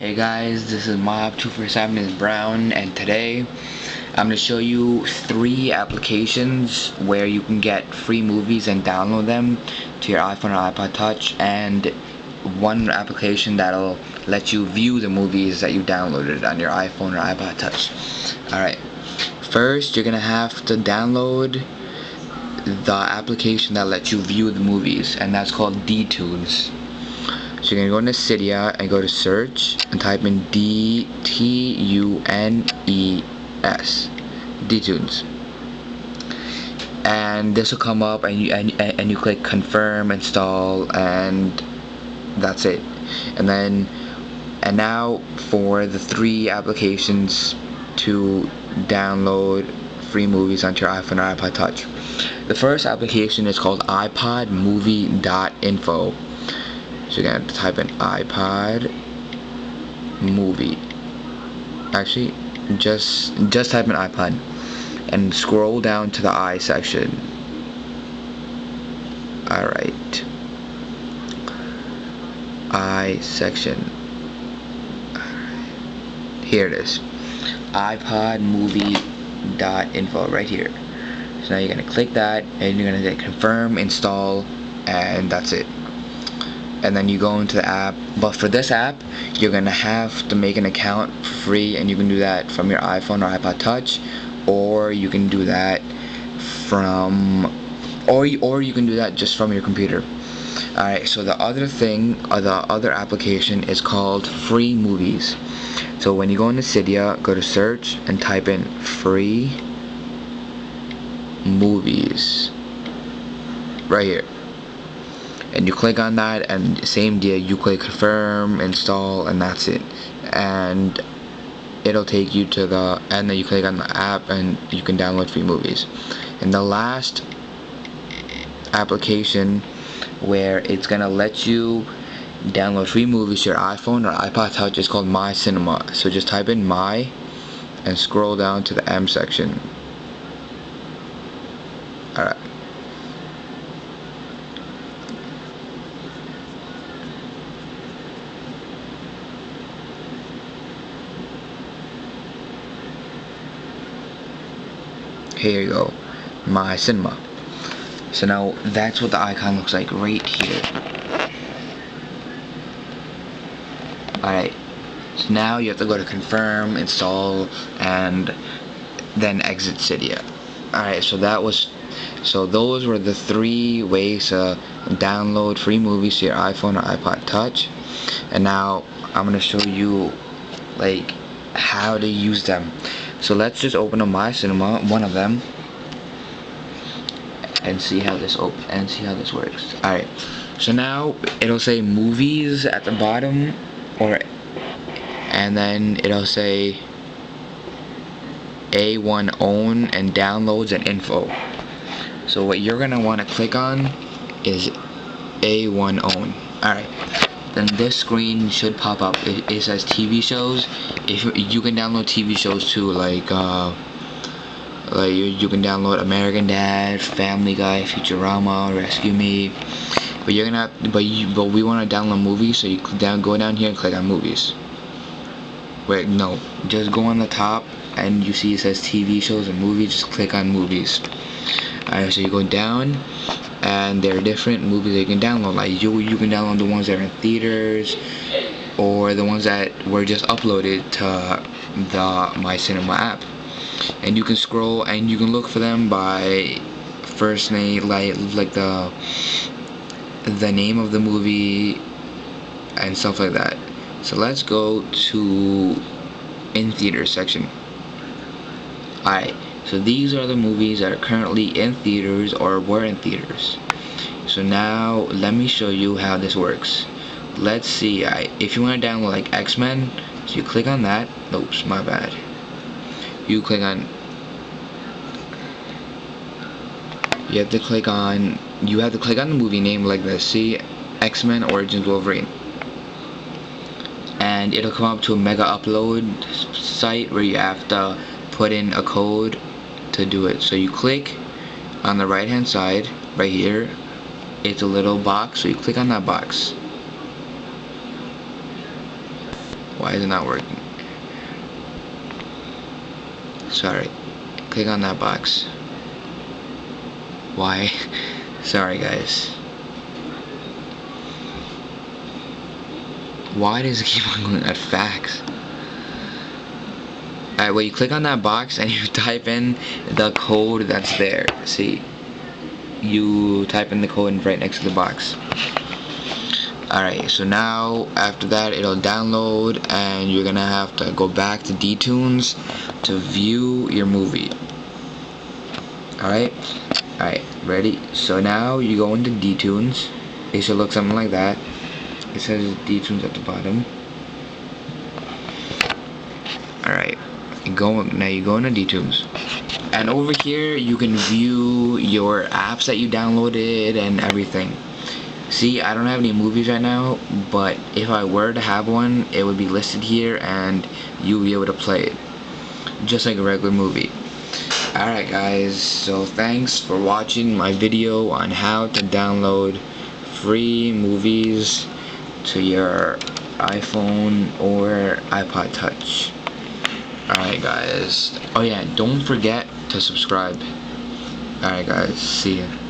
Hey guys, this is Mobb247 is Brown and today I'm going to show you three applications where you can get free movies and download them to your iPhone or iPod Touch and one application that'll let you view the movies that you downloaded on your iPhone or iPod Touch. Alright, first you're going to have to download the application that lets you view the movies and that's called DTunes. So you're gonna go into Cydia and go to search and type in D T U N E S DTunes. And this will come up and you and, and you click confirm, install and that's it. And then and now for the three applications to download free movies onto your iPhone or iPod Touch. The first application is called iPodMovie.info. So you're gonna type in iPod movie. Actually, just just type in iPod and scroll down to the I section. Alright. I section. Here it is. iPod movie dot info right here. So now you're gonna click that and you're gonna hit confirm, install, and that's it and then you go into the app. But for this app you're gonna have to make an account free and you can do that from your iPhone or iPod touch or you can do that from or or you can do that just from your computer. Alright so the other thing or uh, the other application is called free movies. So when you go into Cydia go to search and type in free movies. Right here and you click on that and same deal you click confirm install and that's it. And it'll take you to the and then you click on the app and you can download free movies. And the last application where it's gonna let you download free movies to your iPhone or iPod touch is called my cinema. So just type in my and scroll down to the M section here you go. My cinema. So now that's what the icon looks like right here. Alright. So now you have to go to confirm install and then exit Cydia. Alright so that was so those were the three ways to download free movies to your iPhone or iPod touch. And now I'm gonna show you like how to use them so let's just open up my cinema, one of them, and see how this op and see how this works. Alright, so now it'll say movies at the bottom, or and then it'll say A1 own and downloads and info. So what you're gonna want to click on is A1 own. Alright then this screen should pop up. It, it says TV shows. If you can download TV shows too, like uh, like you, you can download American Dad, Family Guy, Futurama, Rescue Me. But you're gonna, but you, but we want to download movies, so you down, go down here and click on movies. Wait, no, just go on the top and you see it says TV shows and movies. Just click on movies. Alright, so you go down and there are different movies that you can download. Like you you can download the ones that are in theaters or the ones that were just uploaded to the my cinema app. And you can scroll and you can look for them by first name like like the the name of the movie and stuff like that. So let's go to in theater section alright so these are the movies that are currently in theaters or were in theaters. So now let me show you how this works. Let's see, I, if you want to download like X-Men, so you click on that. Oops, my bad. You click on you have to click on you have to click on the movie name like this see X-Men Origins Wolverine and it'll come up to a Megaupload site where you have to put in a code to do it. So you click on the right hand side, right here, it's a little box, so you click on that box. Why is it not working? Sorry. Click on that box. Why? Sorry guys. Why does it keep on going at facts? Alright, well you click on that box and you type in the code that's there. See? You type in the code right next to the box. Alright, so now after that it'll download and you're gonna have to go back to DTunes to view your movie. Alright? Alright, ready? So now you go into DTunes. It should look something like that. It says DTunes at the bottom. Alright. Go now you go into DTunes. And over here you can view your apps that you downloaded and everything. See, I don't have any movies right now, but if I were to have one, it would be listed here and you'll be able to play it. Just like a regular movie. Alright guys, so thanks for watching my video on how to download free movies to your iPhone or iPod Touch. Alright guys. Oh yeah, don't forget to subscribe. Alright guys, see ya.